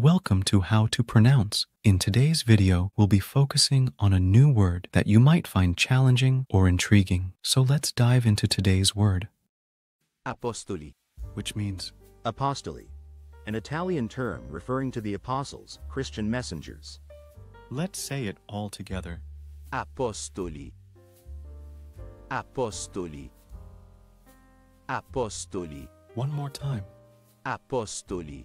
Welcome to How to Pronounce. In today's video, we'll be focusing on a new word that you might find challenging or intriguing. So let's dive into today's word, Apostoli. which means Apostoli. An Italian term referring to the apostles, Christian messengers. let's say it all together. Apostoli. Apostoli. Apostoli. One more time. Apostoli.